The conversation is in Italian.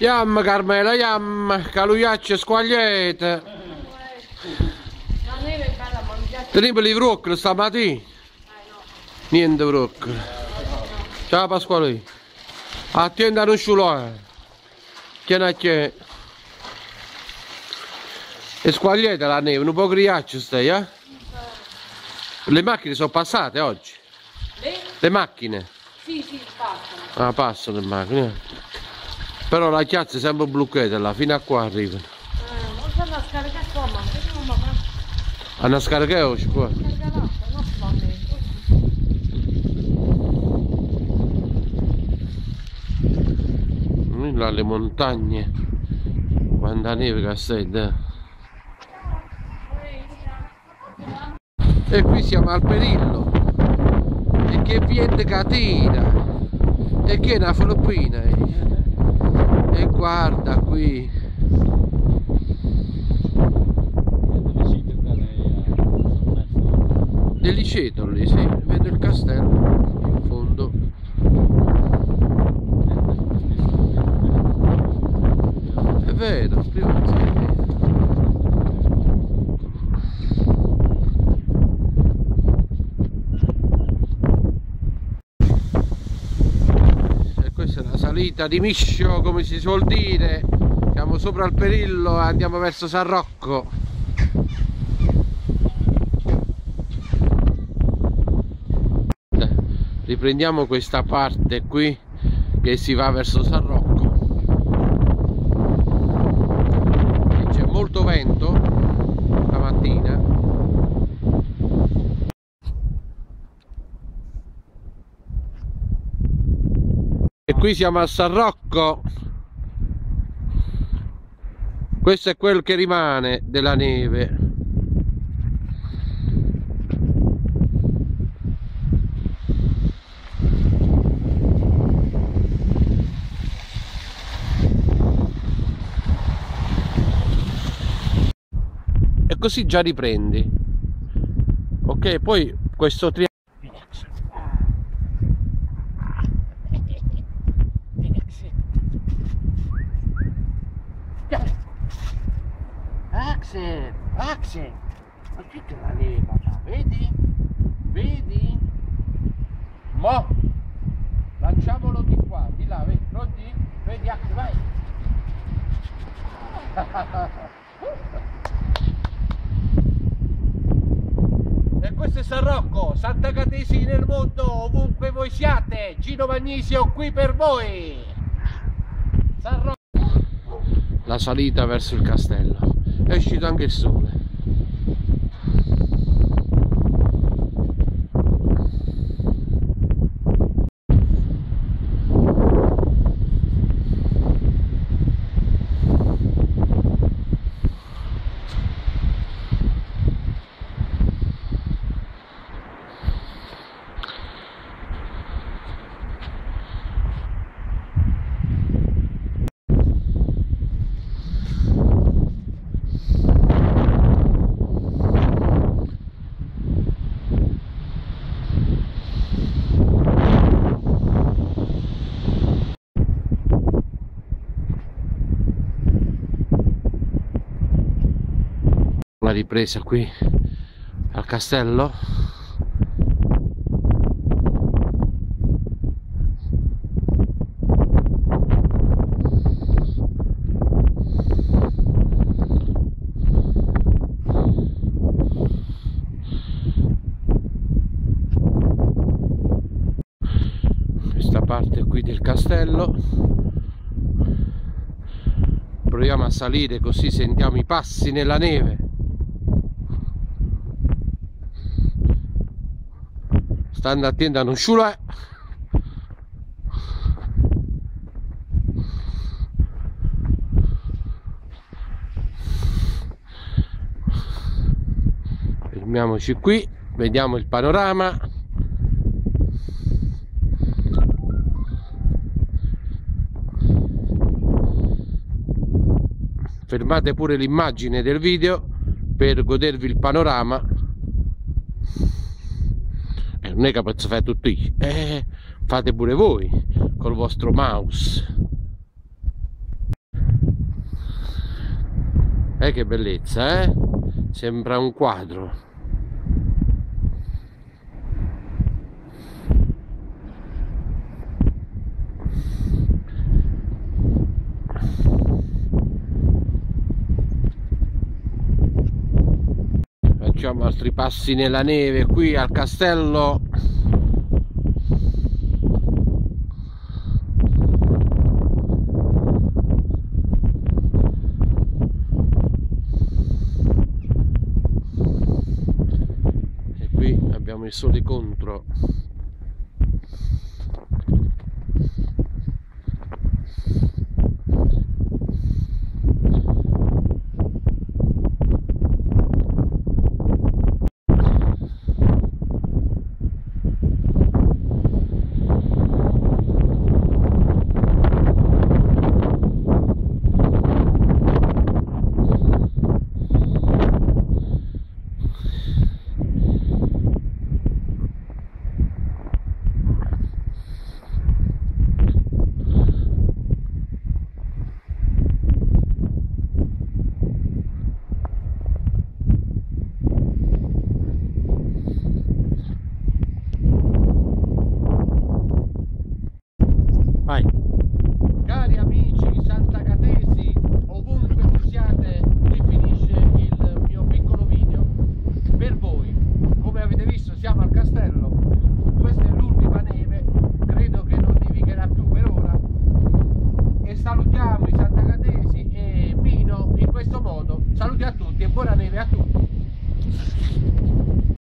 Yam Carmela, yam, caluiacce mangiata. Teniamo i broccoli stamattina. Niente broccoli. Ciao Pasquale. Attenti a non sciulare. Tieni a che. E squagliate la neve, un po' griaccio stai, eh? Le macchine sono passate oggi. Le macchine. Sì, sì, passano. Ah, passano le macchine. Però la chiazza è sempre bloccata fino a qua arrivano. Eh, non stanno a scaricare qua, ma non fa? Hanno scaricato oggi qua. Noi là le montagne. Quanta neve che stai da. E qui siamo al perillo. E che viene catena. E che è una filippina. eh. E guarda qui. Deliceto lì, sì. Vedo il castello in fondo. È vero, prima sì, è vero. E questa è salita di Miscio, come si suol dire. Siamo sopra il Perillo e andiamo verso San Rocco. Riprendiamo questa parte qui che si va verso San Rocco. C'è molto vento la mattina. E qui siamo a San Rocco. Questo è quel che rimane della neve. E così già riprendi. Ok, poi questo triangolo. Axel, Axel, ma che te la leva, vedi? Vedi? Mo, lanciamolo di qua, di là, vedi, pronti? Vedi Axel, vai! E questo è San Rocco, Santa Catesi nel mondo, ovunque voi siate, Gino Magnisio qui per voi! San Rocco! la salita verso il castello. È uscito anche il sole. La ripresa qui al castello. Questa parte qui del castello. Proviamo a salire così sentiamo i passi nella neve. Stando attenti a non sciulare. Fermiamoci qui, vediamo il panorama. Fermate pure l'immagine del video per godervi il panorama eh, non è che posso fare tutto io. Eh, fate pure voi col vostro mouse. Eh che bellezza eh? Sembra un quadro. Facciamo altri passi nella neve qui al castello. E qui abbiamo il sole contro Bye.